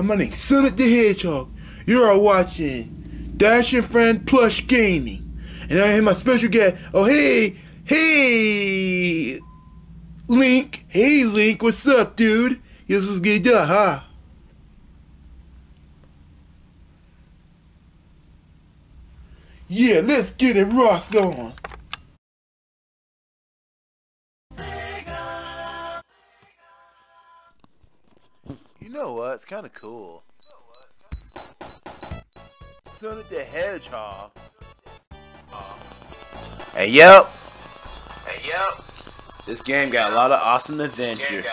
I'm my name's Sonic the Hedgehog. You are watching Dashing Friend Plush Gaming. And I have my special guest. Oh, hey, hey, Link. Hey, Link, what's up, dude? This was good, huh? Yeah, let's get it rocked on. You know what? It's kind of cool. Sonic the Hedgehog. Hey, yep. Hey, yep. This game got a lot of awesome adventures.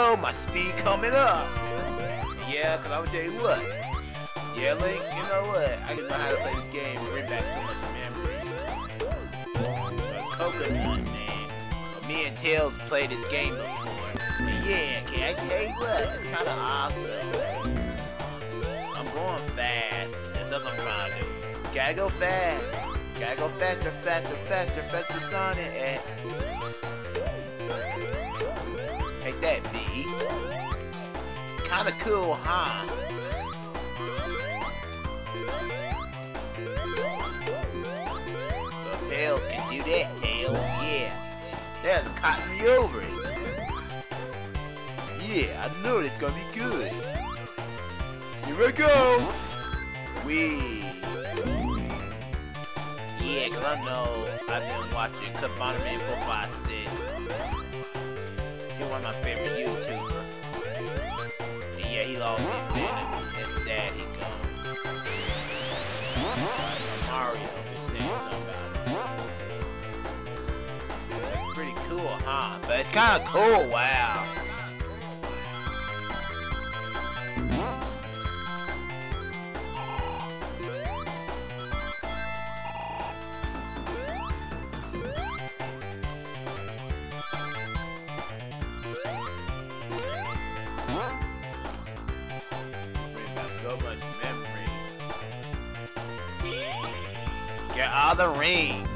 Go, my speed coming up. Yeah, cause I'm tell you what. Yeah, Link, you know what? I can know how to play this game and bring back so much memory. It's oh, coconut, man. Me and Tails played this game before. And yeah, okay, I tell you what, it's kinda awesome. I'm going fast. That's what I'm trying to do. Gotta go fast. Gotta go faster, faster, faster, faster, Sonic. And... Take that. Kinda cool, huh? So Tails can do that, Tails. Yeah. That's cotton it. Yeah, I know it's gonna be good. Here we go. We. Yeah, cause I know I've been watching Clip Man 456. He's one of my favorite YouTubers. And yeah, he's always been it. It's sad he gone. Mario been saying something about it. Pretty cool, huh? But it's kinda cool, wow. Get all the rings.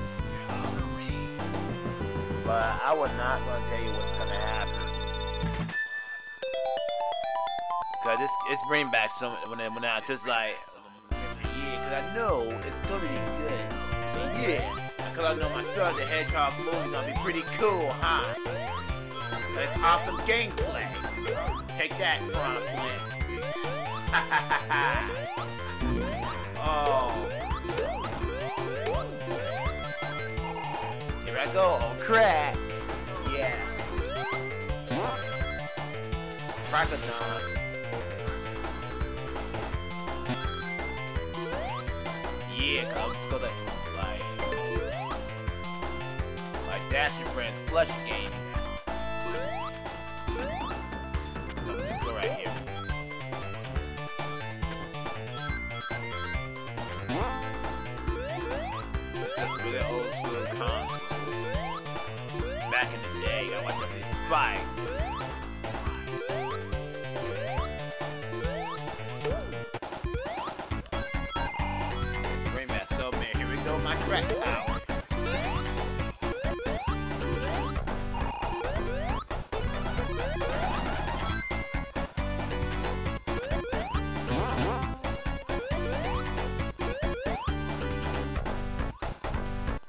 But I was not gonna tell you what's gonna happen. Cause it's it's bring back some when I, when I just like yeah, cause I know it's gonna be good. Yeah, cause I know my Sonic the Hedgehog movie gonna be pretty cool, huh? That's awesome gameplay. Take that, Bronze oh. Go, crack. Yeah. Crocodile. Yeah, I'm just gonna like like Dashing Friends plush game. Man. Here we go, my crack power.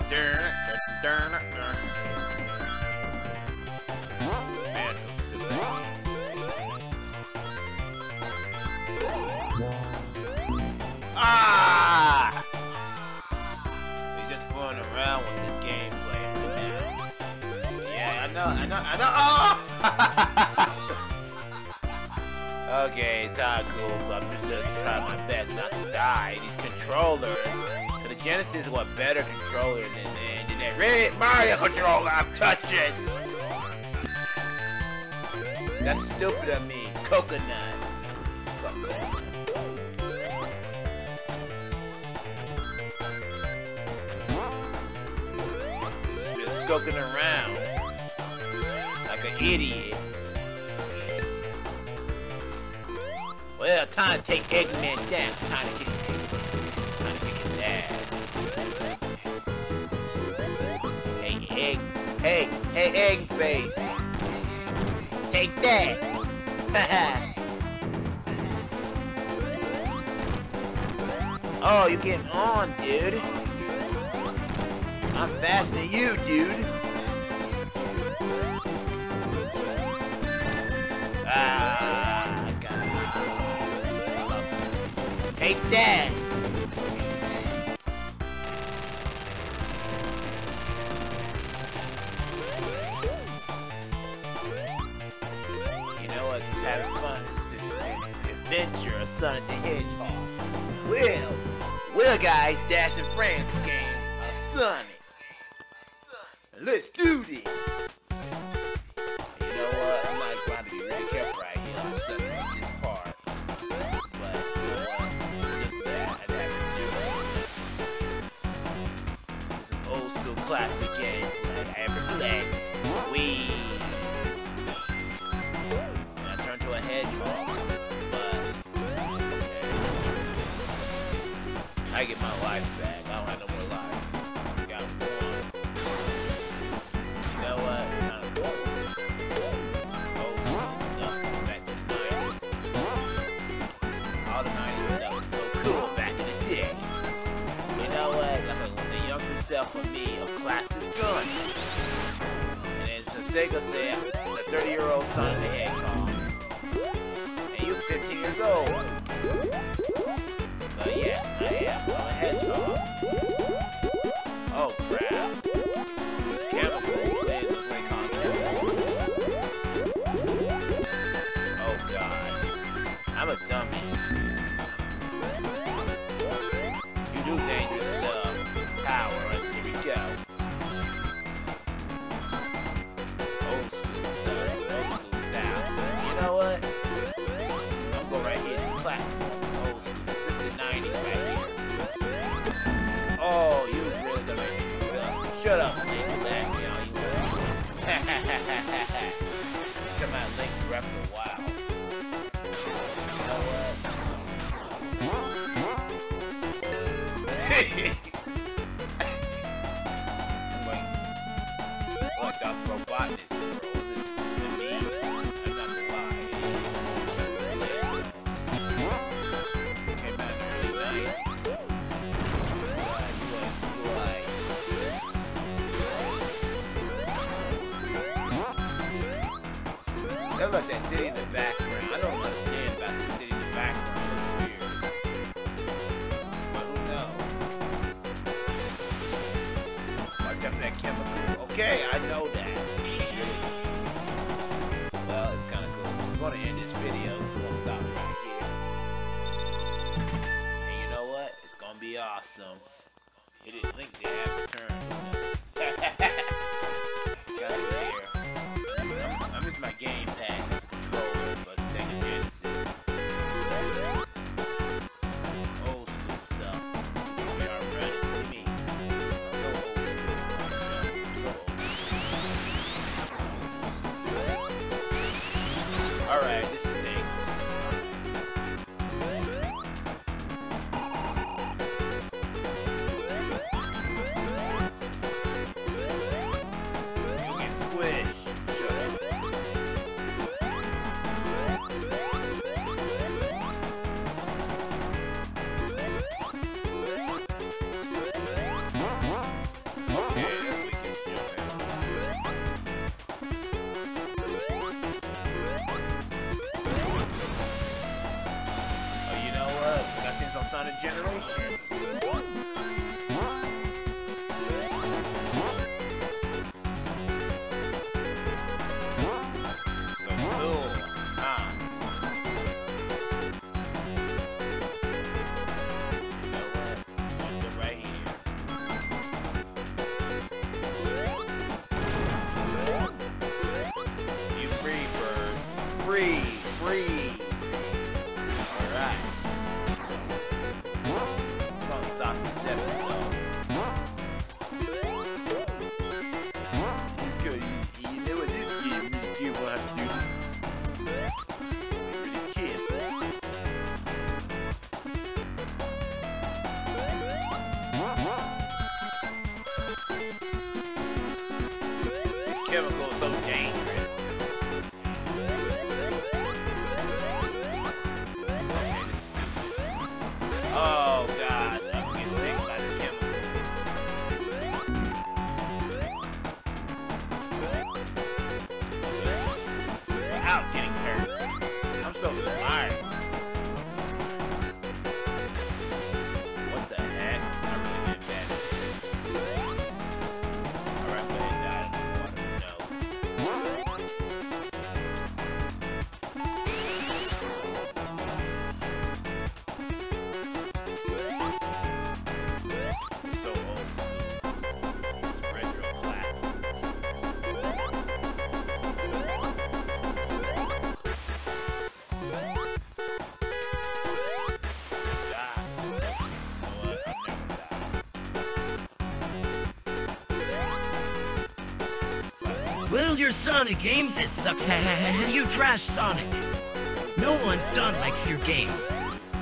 Durr, man. Oh! okay, it's not cool, but I'm just gonna try my best not to die. These controllers. So the Genesis was a better controller than, than, than that red Mario controller I'm touching! That's stupid of me. Coconut. Coconut. Just skulking around idiot. Well, time to take Eggman down. Time to get his, time to kick his ass. Hey, Egg. Hey, hey, Egg Face. Take that. Oh, you're getting on, dude. I'm faster than you, dude. Take that! Sega Sam, the 30-year-old son of the Hedgehog. And you're 15 years old. But yeah, I am a hedgehog. Well, your Sonic games it sucks. you trash Sonic. No one's done likes your game.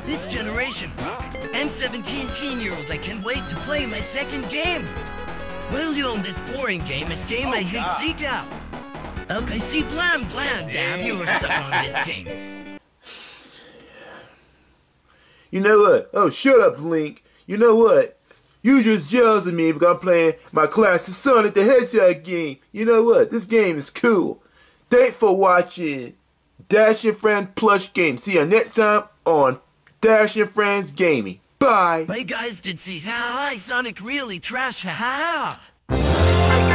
This generation rock. I'm 17 teen year old. I can't wait to play my second game. Well, you own this boring game. It's game oh, I hate God. seek out. Okay, see blam blam damn you are stuck on this game. You know what? Oh, shut up, Link. You know what? You just jealous of me because I'm playing my classic Sonic the Hedgehog game. You know what? This game is cool. Thanks for watching Dash and Friends Plush Game. See you next time on Dash and Friends Gaming. Bye. My guys did see how Sonic really trash. Ha ha.